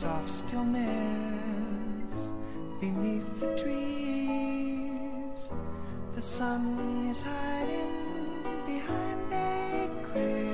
soft stillness beneath the trees. The sun is hiding behind a cliff.